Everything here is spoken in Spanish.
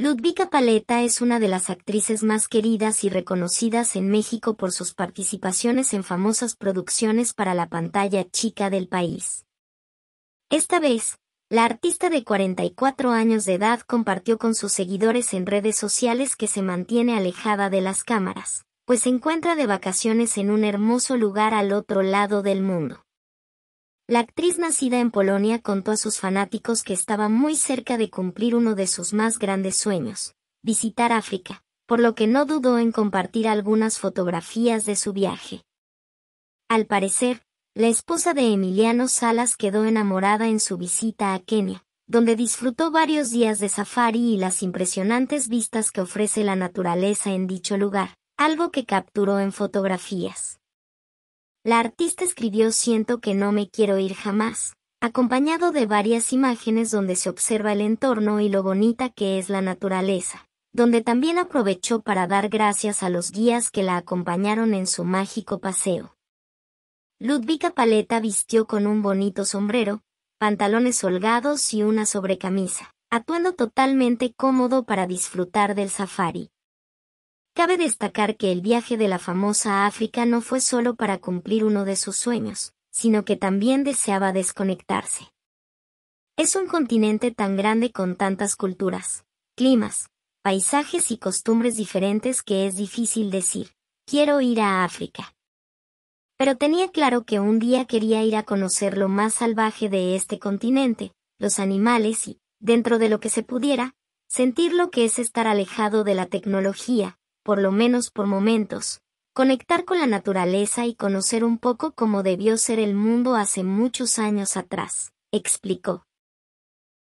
Ludvika Paleta es una de las actrices más queridas y reconocidas en México por sus participaciones en famosas producciones para la pantalla chica del país. Esta vez, la artista de 44 años de edad compartió con sus seguidores en redes sociales que se mantiene alejada de las cámaras, pues se encuentra de vacaciones en un hermoso lugar al otro lado del mundo. La actriz nacida en Polonia contó a sus fanáticos que estaba muy cerca de cumplir uno de sus más grandes sueños, visitar África, por lo que no dudó en compartir algunas fotografías de su viaje. Al parecer, la esposa de Emiliano Salas quedó enamorada en su visita a Kenia, donde disfrutó varios días de safari y las impresionantes vistas que ofrece la naturaleza en dicho lugar, algo que capturó en fotografías. La artista escribió Siento que no me quiero ir jamás, acompañado de varias imágenes donde se observa el entorno y lo bonita que es la naturaleza, donde también aprovechó para dar gracias a los guías que la acompañaron en su mágico paseo. Ludvika Paleta vistió con un bonito sombrero, pantalones holgados y una sobrecamisa, atuendo totalmente cómodo para disfrutar del safari. Cabe destacar que el viaje de la famosa África no fue solo para cumplir uno de sus sueños, sino que también deseaba desconectarse. Es un continente tan grande con tantas culturas, climas, paisajes y costumbres diferentes que es difícil decir, quiero ir a África. Pero tenía claro que un día quería ir a conocer lo más salvaje de este continente, los animales y, dentro de lo que se pudiera, sentir lo que es estar alejado de la tecnología, por lo menos por momentos, conectar con la naturaleza y conocer un poco cómo debió ser el mundo hace muchos años atrás, explicó.